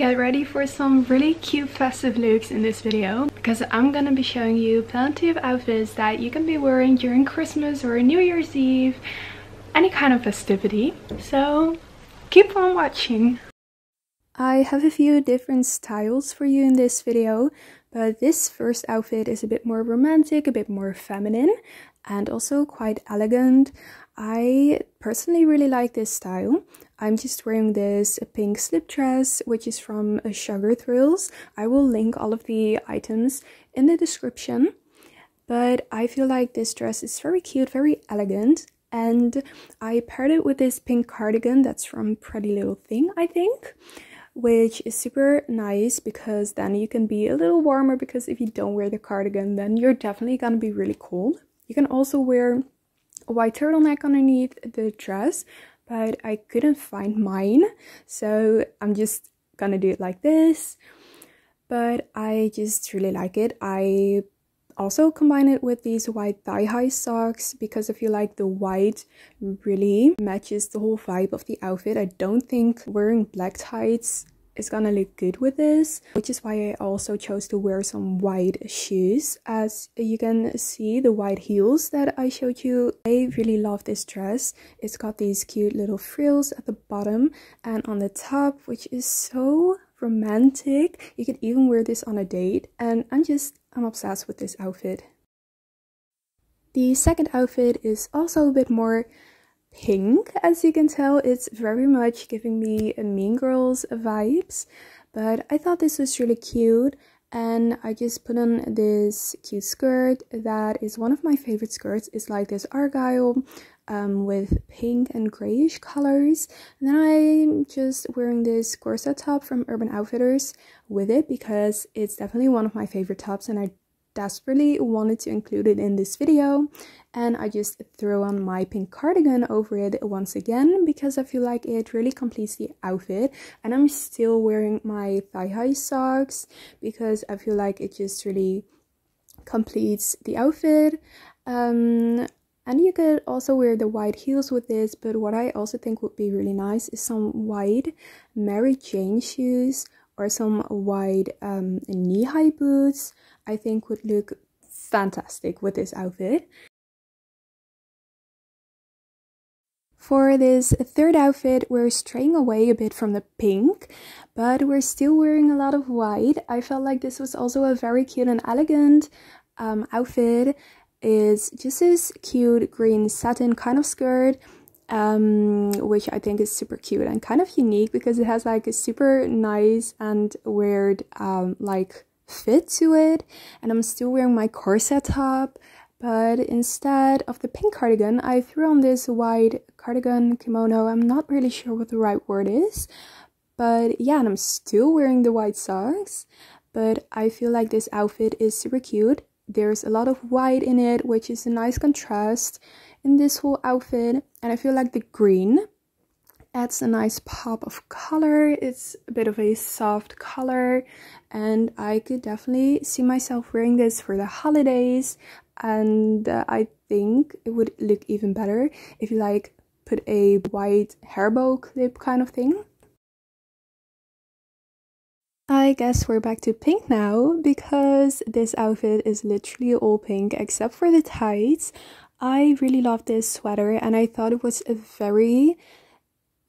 Get ready for some really cute festive looks in this video because I'm gonna be showing you plenty of outfits that you can be wearing during Christmas or New Year's Eve, any kind of festivity. So keep on watching. I have a few different styles for you in this video, but this first outfit is a bit more romantic, a bit more feminine, and also quite elegant. I personally really like this style. I'm just wearing this pink slip dress, which is from Sugar Thrillz. I will link all of the items in the description. But I feel like this dress is very cute, very elegant. And I paired it with this pink cardigan that's from Pretty Little Thing, I think. Which is super nice because then you can be a little warmer because if you don't wear the cardigan, then you're definitely gonna be really cold. You can also wear a white turtleneck underneath the dress, but I couldn't find mine. So I'm just gonna do it like this. But I just really like it. I also combine it with these white thigh-high socks because I feel like the white really matches the whole vibe of the outfit. I don't think wearing black tights is gonna look good with this which is why I also chose to wear some white shoes. As you can see the white heels that I showed you I really love this dress. It's got these cute little frills at the bottom and on the top which is so romantic. You could even wear this on a date and I'm just I'm obsessed with this outfit. The second outfit is also a bit more pink as you can tell. It's very much giving me mean girls vibes but i thought this was really cute and i just put on this cute skirt that is one of my favorite skirts. It's like this argyle um, with pink and grayish colors and then i'm just wearing this corset top from urban outfitters with it because it's definitely one of my favorite tops and i desperately wanted to include it in this video and I just throw on my pink cardigan over it once again because I feel like it really completes the outfit. And I'm still wearing my thigh-high socks because I feel like it just really completes the outfit. Um, and you could also wear the white heels with this but what I also think would be really nice is some white Mary Jane shoes or some wide um, knee-high boots I think would look fantastic with this outfit. For this third outfit, we're straying away a bit from the pink, but we're still wearing a lot of white. I felt like this was also a very cute and elegant um, outfit. It's just this cute green satin kind of skirt, um, which I think is super cute and kind of unique because it has like a super nice and weird um, like fit to it. And I'm still wearing my corset top but instead of the pink cardigan, I threw on this white cardigan kimono. I'm not really sure what the right word is, but yeah, and I'm still wearing the white socks, but I feel like this outfit is super cute. There's a lot of white in it, which is a nice contrast in this whole outfit, and I feel like the green adds a nice pop of color. It's a bit of a soft color and I could definitely see myself wearing this for the holidays and uh, I think it would look even better if you like put a white hair bow clip kind of thing. I guess we're back to pink now because this outfit is literally all pink except for the tights. I really love this sweater and I thought it was a very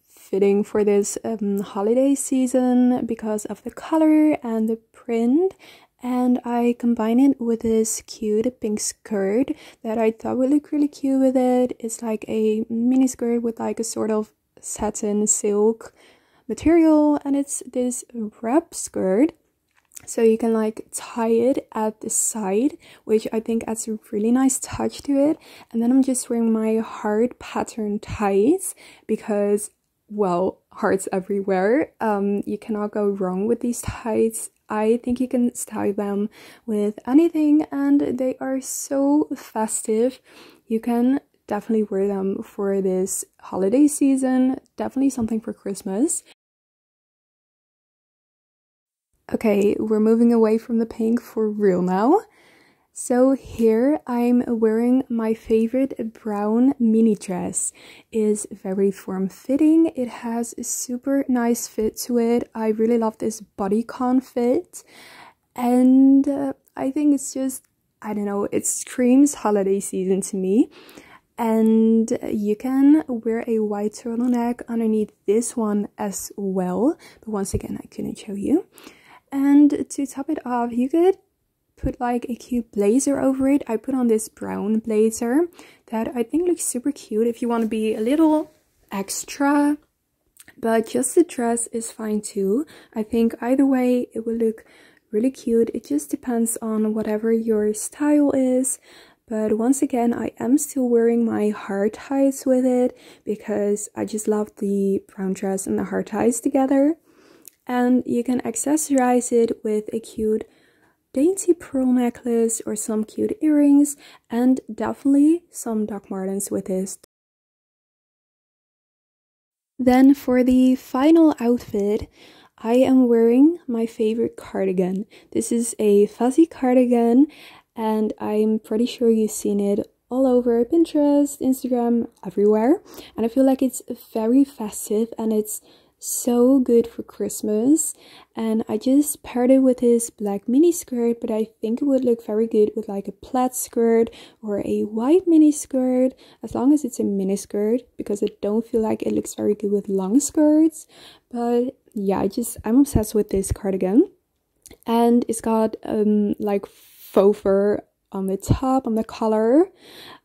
fitting for this um, holiday season because of the color and the print and I combine it with this cute pink skirt that I thought would look really cute with it. It's like a mini skirt with like a sort of satin silk material and it's this wrap skirt so you can like tie it at the side which i think adds a really nice touch to it and then i'm just wearing my heart pattern tights because well hearts everywhere um you cannot go wrong with these tights I think you can style them with anything and they are so festive. You can definitely wear them for this holiday season, definitely something for Christmas. Okay, we're moving away from the pink for real now. So here I'm wearing my favorite brown mini dress. Is very form fitting. It has a super nice fit to it. I really love this bodycon fit. And uh, I think it's just, I don't know, it screams holiday season to me. And you can wear a white turtleneck underneath this one as well. But once again, I couldn't show you. And to top it off, you could put like a cute blazer over it. I put on this brown blazer that I think looks super cute if you want to be a little extra. But just the dress is fine too. I think either way it will look really cute. It just depends on whatever your style is. But once again, I am still wearing my hard ties with it because I just love the brown dress and the hard ties together. And you can accessorize it with a cute dainty pearl necklace or some cute earrings and definitely some Doc Martens with this. Then for the final outfit, I am wearing my favorite cardigan. This is a fuzzy cardigan and I'm pretty sure you've seen it all over Pinterest, Instagram, everywhere. And I feel like it's very festive and it's so good for Christmas. And I just paired it with this black mini skirt, but I think it would look very good with like a plaid skirt or a white mini skirt, as long as it's a mini skirt, because I don't feel like it looks very good with long skirts. But yeah, I just, I'm obsessed with this cardigan. And it's got um like faux fur on the top, on the collar,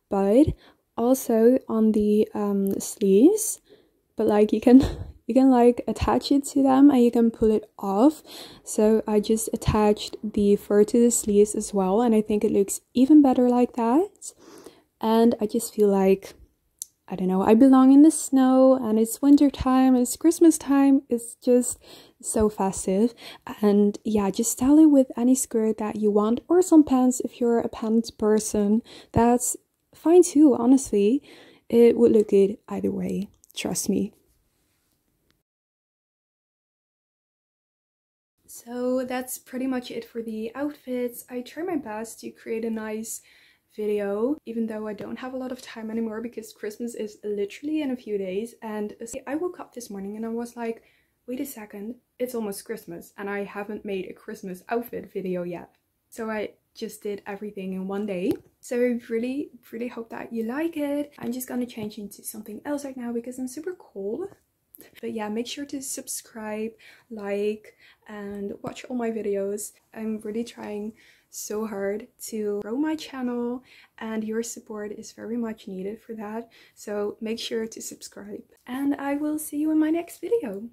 but also on the um sleeves but like you can you can like attach it to them and you can pull it off. So i just attached the fur to the sleeves as well and i think it looks even better like that. And i just feel like i don't know i belong in the snow and it's winter time it's christmas time it's just so festive. And yeah just style it with any skirt that you want or some pants if you're a pants person. That's fine too honestly. It would look good either way trust me So that's pretty much it for the outfits. I try my best to create a nice video even though I don't have a lot of time anymore because Christmas is literally in a few days. And I woke up this morning and I was like wait a second it's almost Christmas and I haven't made a Christmas outfit video yet. So I just did everything in one day. So I really really hope that you like it. I'm just gonna change into something else right now because I'm super cold but yeah make sure to subscribe like and watch all my videos. I'm really trying so hard to grow my channel and your support is very much needed for that. So make sure to subscribe and i will see you in my next video